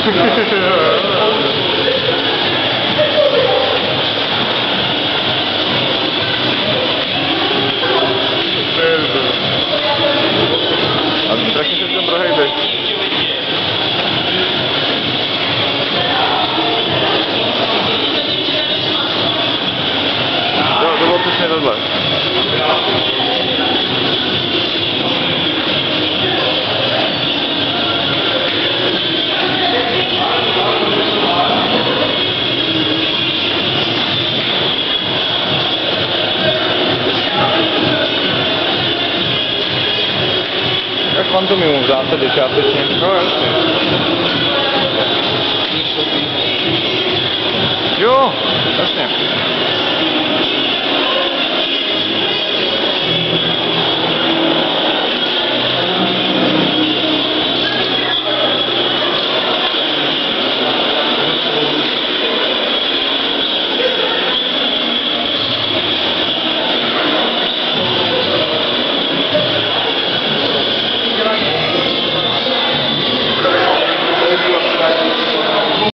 A strašně se tam prohejbeš. Jo, to bylo přesně tohle. konzumuju v zásadě částečně. No jasně. Jo, jasně.